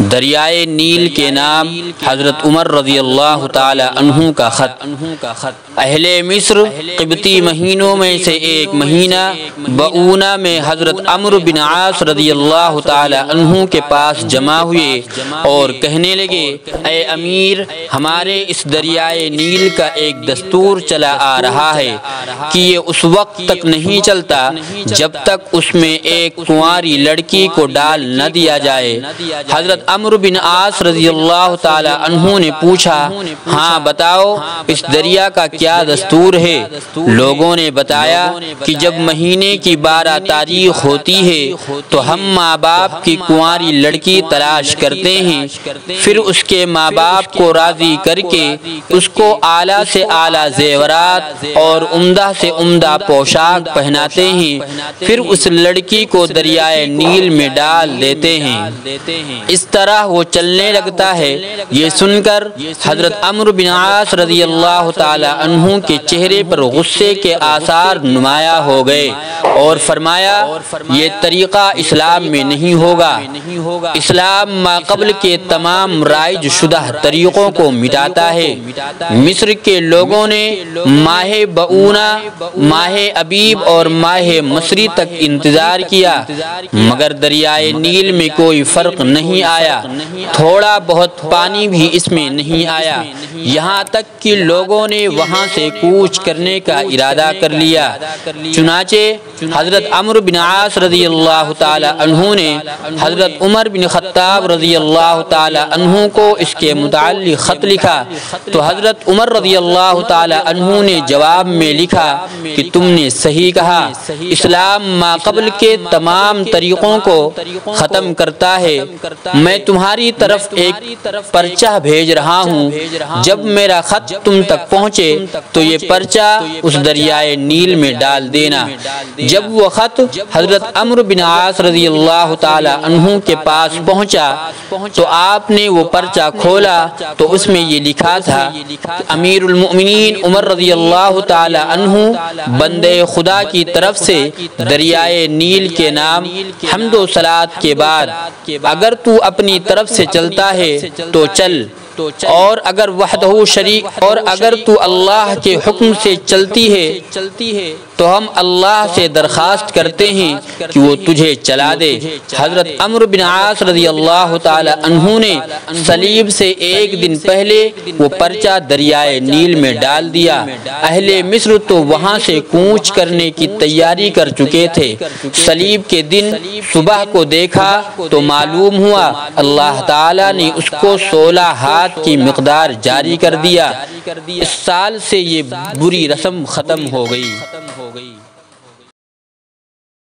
دریائے نیل کے نام حضرت عمر رضی اللہ تعالی عنہ کا خط۔ اہل مصر قبطی مہینوں میں سے ایک مہینہ بعونہ میں حضرت عمر بن عاص رضی اللہ تعالی عنہ کے پاس جمع ہوئے اور کہنے لگے، اے امیر، ہمارے اس دریائے نیل کا ایک دستور چلا آ رہا ہے کہ یہ اس وقت تک نہیں چلتا جب تک اس میں ایک کنواری لڑکی کو ڈال نہ دیا جائے۔ حضرت عمر بن عاص رضی اللہ تعالی عنہ نے پوچھا ہاں بتاؤ، اس دریا کا کیا دستور ہے؟ لوگوں نے بتایا کہ جب مہینے کی بارہ تاریخ ہوتی ہے تو ہم ماں باپ کی کنواری لڑکی تلاش کرتے ہیں۔ پھر اس کے ماں باپ کو راضی کر کے اس کو اعلیٰ سے اعلیٰ زیورات اور عمدہ سے عمدہ پوشاک پہناتے ہیں۔ پھر اس لڑکی کو دریائے نیل میں ڈال دیتے ہیں۔ اس طرح وہ چلنے لگتا ہے۔ یہ سن کر حضرت عمر بن عاص رضی اللہ تعالی عنہ کے چہرے پر غصے کے آثار نمایاں ہو گئے۔ اور فرمایا یہ طریقہ اسلام میں نہیں ہوگا۔ اسلام ما قبل کے تمام رائج شدہ طریقوں کو مٹاتا ہے۔ مصر کے لوگوں نے ماہ بعونہ ماہ ابیب اور ماہ مصری تک انتظار کیا۔ مگر دریائے نیل میں کوئی فرق نہیں آیا۔ تھوڑا بہت پانی بھی اس میں نہیں آیا۔ یہاں تک کہ لوگوں نے وہاں سے کوچ کرنے کا ارادہ کر لیا۔ چنانچہ حضرت عمر بن عاص رضی اللہ تعالی عنہ نے حضرت عمر بن خطاب رضی اللہ تعالی عنہ کو اس کے متعلق خط لکھا۔ تو حضرت عمر رضی اللہ تعالی عنہ نے جواب میں لکھا کہ تم نے صحیح کہا۔ اسلام ما قبل کے تمام طریقوں کو ختم کرتا ہے۔ میں تمہاری طرف ایک پرچہ بھیج رہا ہوں۔ جب میرا خط تم تک پہنچے تو یہ پرچہ اس دریائے نیل میں ڈال دینا۔ جب وہ خط حضرت عمر بن عاص رضی اللہ تعالی عنہ کے پاس پہنچا تو آپ نے وہ پرچہ کھولا تو اس میں یہ لکھا تھا امیر المؤمنین عمر رضی اللہ تعالی عنہ بندے خدا کی طرف سے دریائے نیل کے نام حمد و سلاد کے بعد۔ اگر تو اپنی طرف سے چلتا ہے، تو چل۔ اور اگر وحدہ شریک، اور اگر تو اللہ کے حکم سے چلتی ہے تو ہم اللہ سے درخواست کرتے ہیں کہ وہ تجھے چلا دے۔ حضرت عمر بن عاص رضی اللہ تعالی عنہ نے صلیب سے ایک دن پہلے وہ پرچہ دریائے نیل میں ڈال دیا۔ اہل مصر تو وہاں سے کوچ کرنے کی تیاری کر چکے تھے۔ صلیب کے دن صبح کو دیکھا تو معلوم ہوا اللہ تعالی نے اس کو سولہ ہاتھ کی مقدار جاری کر دیا۔ اس سال سے یہ بری رسم ختم ہو گئی۔ ہو گئی۔